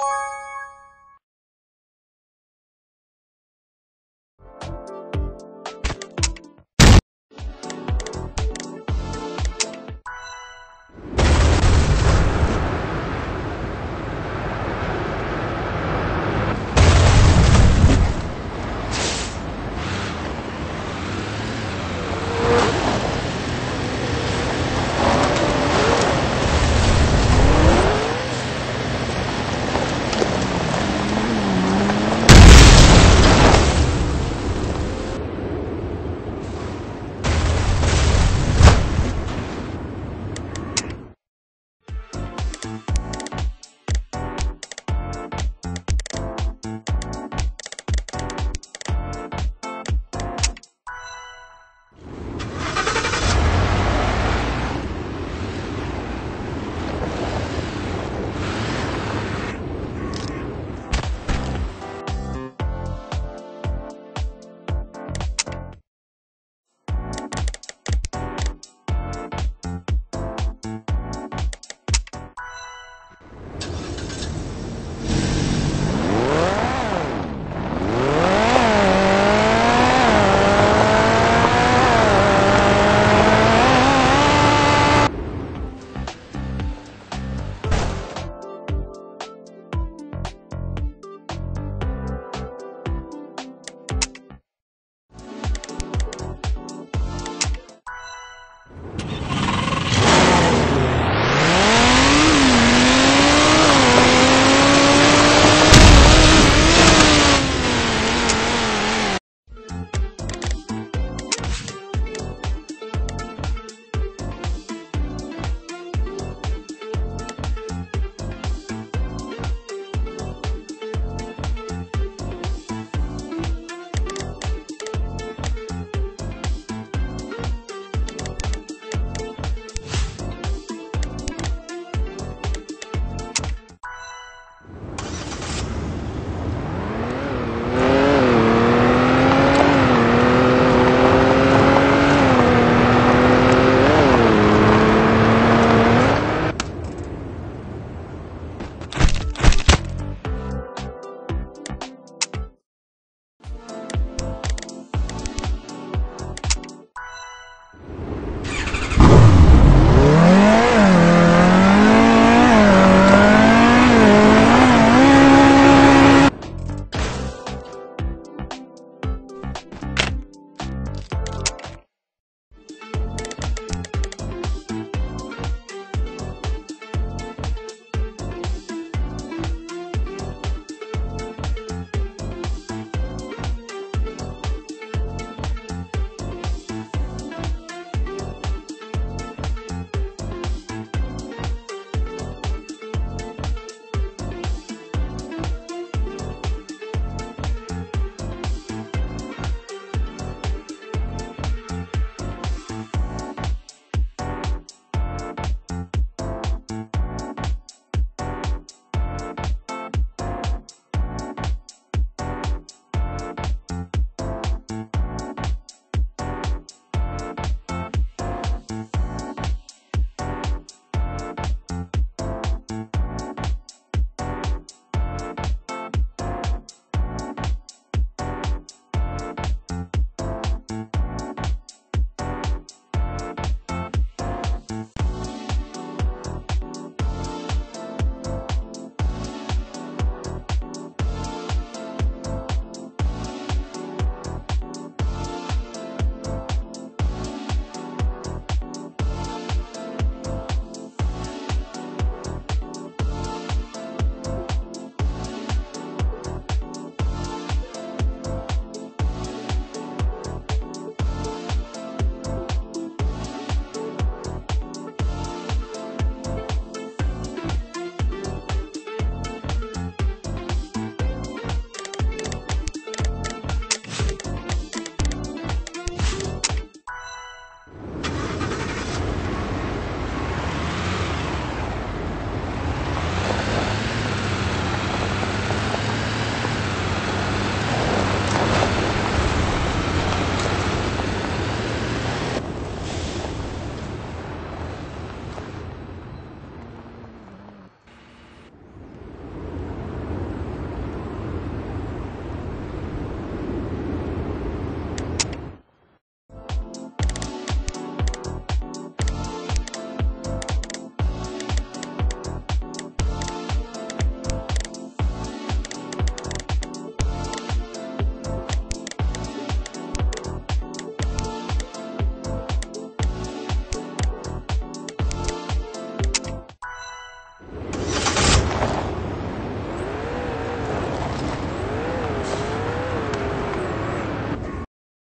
you